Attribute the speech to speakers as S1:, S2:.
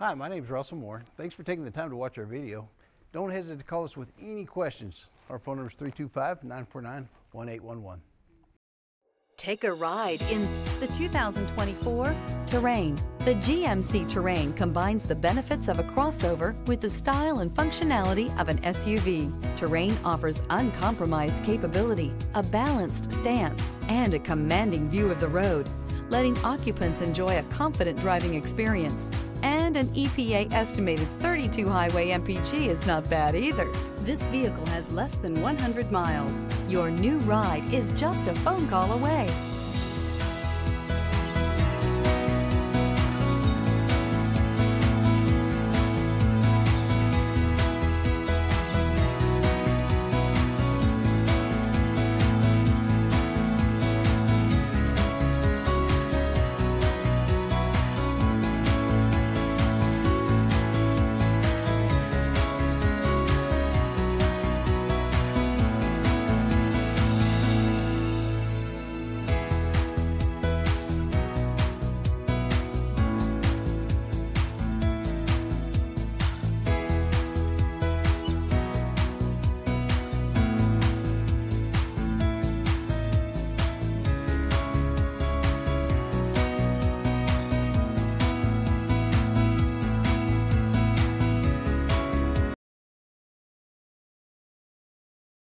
S1: Hi, my name is Russell Moore. Thanks for taking the time to watch our video. Don't hesitate to call us with any questions. Our phone number is 325 949 1811.
S2: Take a ride in the 2024 Terrain. The GMC Terrain combines the benefits of a crossover with the style and functionality of an SUV. Terrain offers uncompromised capability, a balanced stance, and a commanding view of the road, letting occupants enjoy a confident driving experience. And an EPA estimated 32 highway MPG is not bad either. This vehicle has less than 100 miles. Your new ride is just a phone call away.